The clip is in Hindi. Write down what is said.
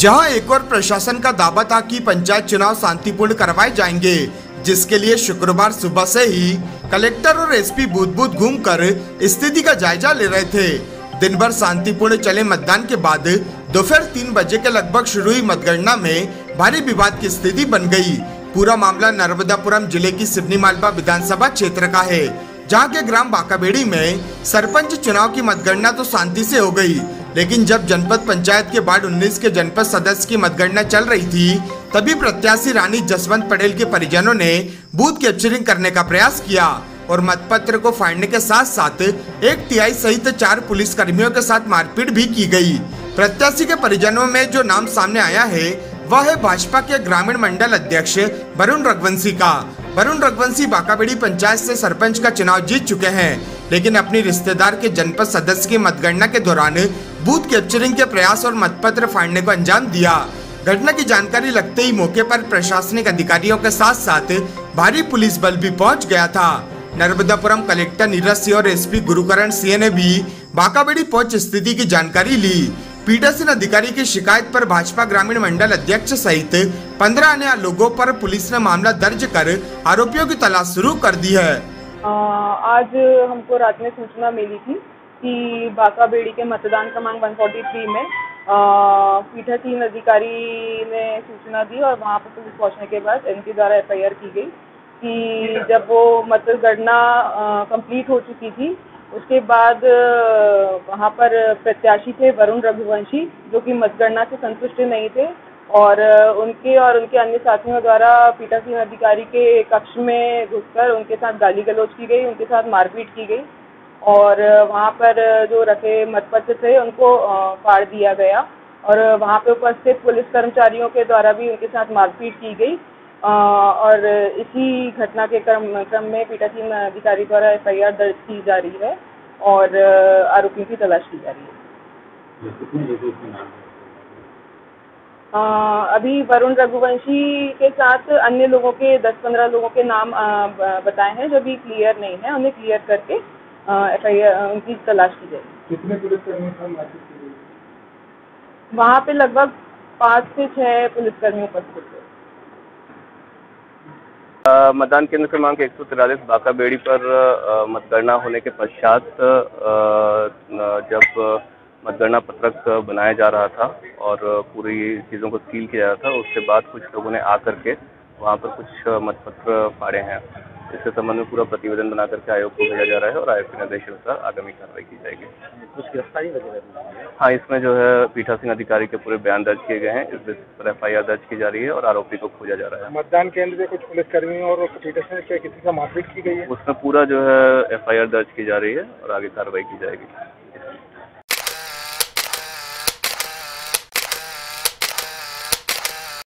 जहाँ एक और प्रशासन का दावा था कि पंचायत चुनाव शांतिपूर्ण करवाए जाएँगे, जिसके लिए शुक्रवार सुबह से ही कलेक्टर और एसपी बूथ बूथ घूमकर स्थिति का जायजा ले रहे थे। दिन भर शांतिपूर्ण चले मतदान के बाद दोपहर तीन बजे के लगभग शुरू हुई मतगणना में भारी विवाद की स्थिति बन गई। पूरा मामला नर्मदापुरम ज़िले की सिवनी मालवा विधानसभा क्षेत्र का है, जहाँ के ग्राम बाकाबेड़ी में सरपंच चुनाव की मतगणना तो शांति से हो गई लेकिन जब जनपद पंचायत के वार्ड 19 के जनपद सदस्य की मतगणना चल रही थी, तभी प्रत्याशी रानी जसवंत पटेल के परिजनों ने बूथ कैप्चरिंग करने का प्रयास किया और मतपत्र को फाड़ने के साथ साथ एक टीआई सहित चार पुलिस कर्मियों के साथ मारपीट भी की गई। प्रत्याशी के परिजनों में जो नाम सामने आया है, वह है भाजपा के ग्रामीण मंडल अध्यक्ष वरुण रघुवंशी का। वरुण रघुवंशी बाकाबेड़ी पंचायत से सरपंच का चुनाव जीत चुके हैं। लेकिन अपनी रिश्तेदार के जनपद सदस्य की मतगणना के दौरान बूथ कैप्चरिंग के प्रयास और मतपत्र फाड़ने को अंजाम दिया। घटना की जानकारी लगते ही मौके पर प्रशासनिक अधिकारियों के साथ साथ भारी पुलिस बल भी पहुँच गया था। नर्मदापुरम कलेक्टर नीरज सिंह और एसपी गुरुकरण सिंह ने भी बाकाबेड़ी पहुँच स्थिति की जानकारी ली। पीठासीन अधिकारी की शिकायत पर भाजपा ग्रामीण मंडल अध्यक्ष सहित पंद्रह अन्य लोगों पर पुलिस ने मामला दर्ज कर आरोपियों की तलाश शुरू कर दी है। आज हमको रात में सूचना मिली थी कि बांका बेड़ी के मतदान क्रमांक 143 में पीठासीन अधिकारी ने सूचना दी और वहाँ पर पुलिस पहुँचने के बाद इनके द्वारा एफआईआर की गई कि जब वो मतगणना कंप्लीट हो चुकी थी, उसके बाद वहाँ पर प्रत्याशी थे वरुण रघुवंशी, जो कि मतगणना से संतुष्ट नहीं थे। और उनके और उनके अन्य साथियों द्वारा पीठासीन अधिकारी के कक्ष में घुसकर उनके साथ गाली गलौज की गई, उनके साथ मारपीट की गई और वहाँ पर जो रखे मतपत्र थे उनको फाड़ दिया गया और वहाँ पे उपस्थित पुलिस कर्मचारियों के द्वारा भी उनके साथ मारपीट की गई। और इसी घटना के क्रम क्रम में पीठासीन अधिकारी द्वारा एफआईआर दर्ज की जा रही है और आरोपियों की तलाश की जा रही है? आ, अभी वरुण रघुवंशी के साथ अन्य लोगों के 10-15 लोगों के नाम आ, बताए हैं जो भी क्लियर नहीं है। उन्हें क्लियर करके एफ़ आई उनकी तलाश की जाएगी। कितने पुलिसकर्मी वहाँ पे लगभग पाँच से छह पुलिसकर्मी उपस्थित थे मतदान केंद्र क्रमांक एक सौ तिरालीस बाका बेड़ी पर मतगणना होने के पश्चात जब मतगणना पत्रक बनाया जा रहा था और पूरी चीज़ों को सील किया जा रहा था। उसके बाद कुछ लोगों ने आकर के वहाँ पर कुछ मतपत्र फाड़े हैं। इसके संबंध में पूरा प्रतिवेदन बना करके आयोग को भेजा जा रहा है और आयोग के निर्देश अनुसार आगामी कार्रवाई की जाएगी। कुछ गिरफ्तारी वगैरह हाँ? इसमें जो है पीठासीन अधिकारी के पूरे बयान दर्ज किए गए हैं। इस पर एफ़ आई दर्ज की जा रही है और आरोपी को खोजा जा रहा है। मतदान केंद्र पे कुछ पुलिसकर्मियों और पीठासीन से किसी का मारपीट की गई है? उसमें पूरा जो है एफआईआर दर्ज की जा रही है और आगे कार्रवाई की जाएगी।